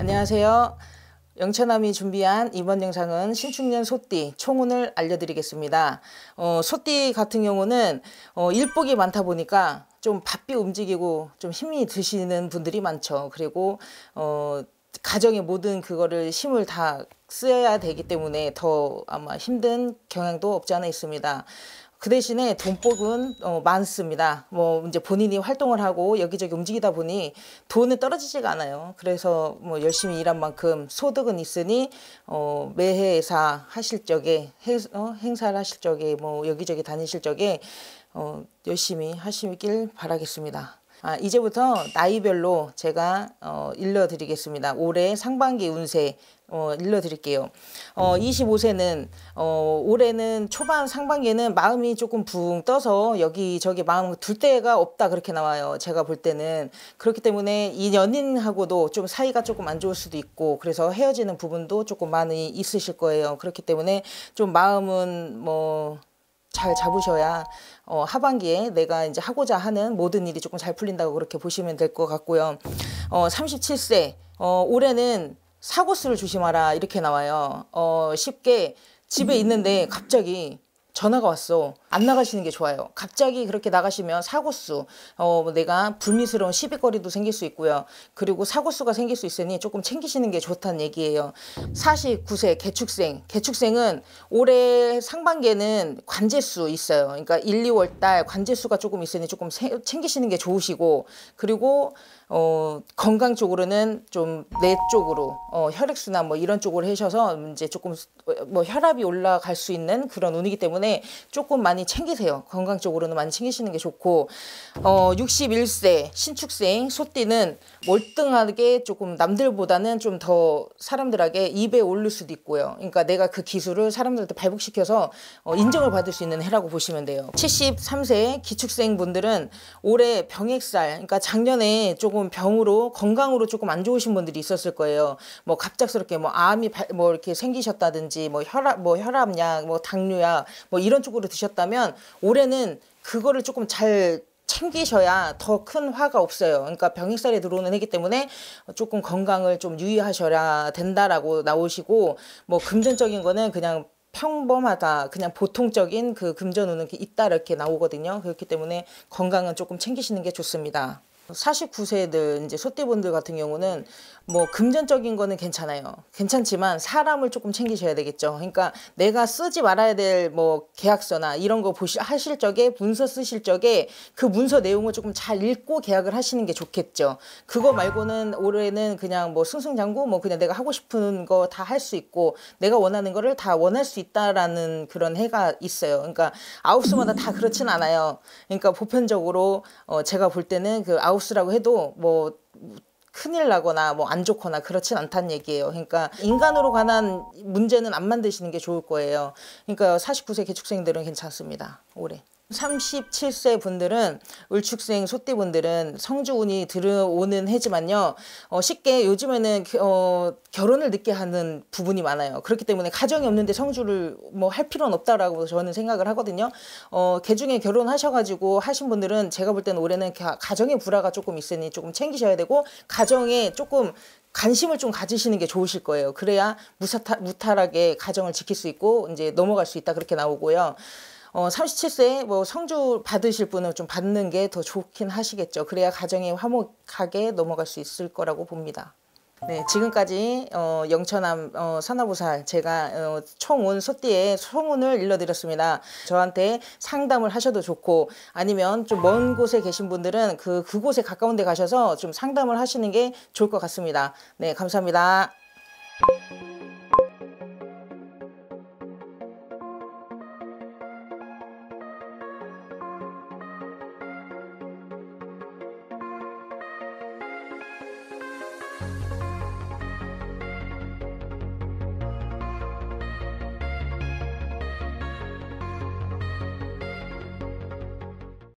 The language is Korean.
안녕하세요. 영천함이 준비한 이번 영상은 신축년 소띠 총운을 알려드리겠습니다. 어, 소띠 같은 경우는 어, 일복이 많다 보니까 좀 바삐 움직이고 좀 힘이 드시는 분들이 많죠. 그리고 어, 가정의 모든 그거를 힘을 다 써야 되기 때문에 더 아마 힘든 경향도 없지 않아 있습니다. 그 대신에 돈복은 어, 많습니다. 뭐 이제 본인이 활동을 하고 여기저기 움직이다 보니 돈은 떨어지지가 않아요. 그래서 뭐 열심히 일한 만큼 소득은 있으니 어, 매해사 하실 적에 해, 어, 행사를 하실 적에 뭐 여기저기 다니실 적에 어, 열심히 하시길 바라겠습니다. 아, 이제부터 나이별로 제가 어, 일러드리겠습니다. 올해 상반기 운세 어, 일러드릴게요. 어, 25세는 어, 올해는 초반 상반기에는 마음이 조금 붕 떠서 여기저기 마음 둘 데가 없다 그렇게 나와요. 제가 볼 때는 그렇기 때문에 이 연인하고도 좀 사이가 조금 안 좋을 수도 있고 그래서 헤어지는 부분도 조금 많이 있으실 거예요. 그렇기 때문에 좀 마음은 뭐 잘 잡으셔야 어, 하반기에 내가 이제 하고자 하는 모든 일이 조금 잘 풀린다고 그렇게 보시면 될 것 같고요. 어, 37세 어, 올해는 사고수를 조심하라 이렇게 나와요. 어, 쉽게 집에 있는데 갑자기 전화가 왔어. 안 나가시는 게 좋아요. 갑자기 그렇게 나가시면 사고수, 어, 뭐 내가 불미스러운 시비거리도 생길 수 있고요. 그리고 사고수가 생길 수 있으니 조금 챙기시는 게 좋다는 얘기예요. 49세 개축생. 개축생은 올해 상반기에는 관제수 있어요. 그러니까 1, 2월 달 관제수가 조금 있으니 조금 챙기시는 게 좋으시고, 그리고 어, 건강 쪽으로는 좀 뇌 쪽으로 어, 혈액순환 뭐 이런 쪽으로 하셔서 이제 조금 뭐 혈압이 올라갈 수 있는 그런 운이기 때문에 조금 많이 챙기세요. 건강 쪽으로는 많이 챙기시는 게 좋고 어, 61세 신축생 소띠는 월등하게 조금 남들보다는 좀 더 사람들에게 입에 오를 수도 있고요. 그러니까 내가 그 기술을 사람들한테 발복시켜서 어, 인정을 받을 수 있는 해라고 보시면 돼요. 73세 기축생 분들은 올해 병액살 그러니까 작년에 조금 병으로 건강으로 조금 안 좋으신 분들이 있었을 거예요. 뭐 갑작스럽게 뭐 암이 뭐 이렇게 생기셨다든지 뭐 혈압 뭐 혈압약 뭐 당뇨약 뭐 이런 쪽으로 드셨다면 올해는 그거를 조금 잘 챙기셔야 더 큰 화가 없어요. 그러니까 병익살이 들어오는 해기 때문에 조금 건강을 좀 유의하셔야 된다라고 나오시고 뭐 금전적인 거는 그냥 평범하다 그냥 보통적인 그 금전 운은 있다 이렇게 나오거든요. 그렇기 때문에 건강은 조금 챙기시는 게 좋습니다. 49세들 이제 소띠분들 같은 경우는 뭐 금전적인 거는 괜찮아요. 괜찮지만 사람을 조금 챙기셔야 되겠죠. 그러니까 내가 쓰지 말아야 될 뭐 계약서나 이런 거 보시 하실 적에 문서 쓰실 적에 그 문서 내용을 조금 잘 읽고 계약을 하시는 게 좋겠죠. 그거 말고는 올해는 그냥 뭐 승승장구 뭐 그냥 내가 하고 싶은 거 다 할 수 있고 내가 원하는 거를 다 원할 수 있다라는 그런 해가 있어요. 그러니까 아웃스마다 다 그렇진 않아요. 그러니까 보편적으로 어 제가 볼 때는 그 아 웃스라고 해도 뭐 큰일 나거나 뭐 안 좋거나 그렇진 않다는 얘기예요. 그러니까 인간으로 관한 문제는 안 만드시는 게 좋을 거예요. 그러니까 49세 개축생들은 괜찮습니다. 올해. 37세 분들은 을축생 소띠 분들은 성주운이 들어오는 해지만요. 어, 쉽게 요즘에는 어, 결혼을 늦게 하는 부분이 많아요. 그렇기 때문에 가정이 없는데 성주를 뭐 할 필요는 없다라고 저는 생각을 하거든요. 어, 개중에 결혼하셔가지고 하신 분들은 제가 볼 때는 올해는 가정의 불화가 조금 있으니 조금 챙기셔야 되고 가정에 조금 관심을 좀 가지시는 게 좋으실 거예요. 그래야 무사타, 무탈하게 가정을 지킬 수 있고 이제 넘어갈 수 있다 그렇게 나오고요. 어, 37세 뭐 성주 받으실 분은 좀 받는 게 더 좋긴 하시겠죠. 그래야 가정이 화목하게 넘어갈 수 있을 거라고 봅니다. 네, 지금까지 어, 영천함 어, 산화보살 제가 어, 총운 소띠의 소문을 일러드렸습니다. 저한테 상담을 하셔도 좋고 아니면 좀 먼 곳에 계신 분들은 그 그곳에 가까운 데 가셔서 좀 상담을 하시는 게 좋을 것 같습니다. 네, 감사합니다.